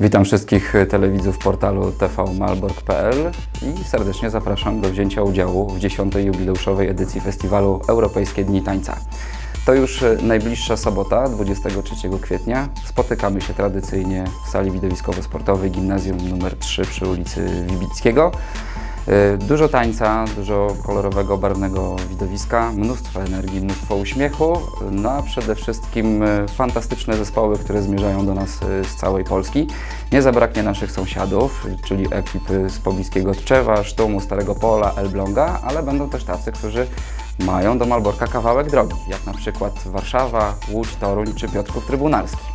Witam wszystkich telewidzów portalu tvmalbork.pl i serdecznie zapraszam do wzięcia udziału w 10. jubileuszowej edycji Festiwalu Europejskie Dni Tańca. To już najbliższa sobota, 23 kwietnia. Spotykamy się tradycyjnie w sali widowiskowo-sportowej Gimnazjum nr 3 przy ulicy Wibickiego. Y, Dużo tańca, dużo kolorowego, barwnego widowiska, mnóstwo energii, mnóstwo uśmiechu, no a przede wszystkim y, fantastyczne zespoły, które zmierzają do nas y, z całej Polski. Nie zabraknie naszych sąsiadów, czyli ekipy z pobliskiego Tczewa, Sztumu, Starego Pola, Elbląga, ale będą też tacy, którzy mają do Malborka kawałek drogi, jak na przykład Warszawa, Łódź, Toruń czy Piotrków Trybunalski.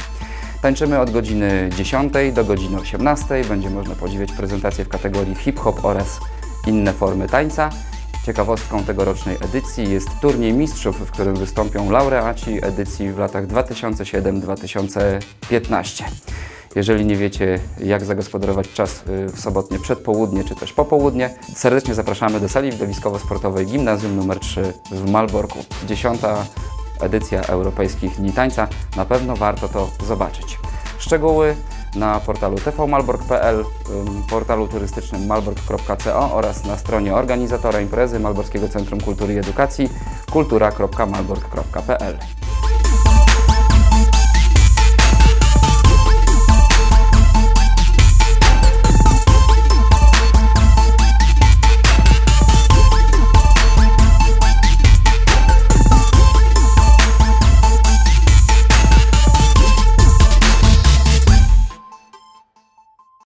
Tańczymy od godziny 10 do godziny 18. Będzie można podziwiać prezentacje w kategorii hip-hop oraz inne formy tańca. Ciekawostką tegorocznej edycji jest turniej mistrzów, w którym wystąpią laureaci edycji w latach 2007-2015. Jeżeli nie wiecie, jak zagospodarować czas y, w sobotnie przedpołudnie czy też popołudnie, serdecznie zapraszamy do sali widowiskowo-sportowej Gimnazjum nr 3 w Malborku. Dziesiąta edycja Europejskich Dni Tańca. Na pewno warto to zobaczyć. Szczegóły na portalu tvmalbork.pl, portalu turystycznym malbork.co oraz na stronie organizatora imprezy Malborskiego Centrum Kultury i Edukacji kultura.malbork.pl.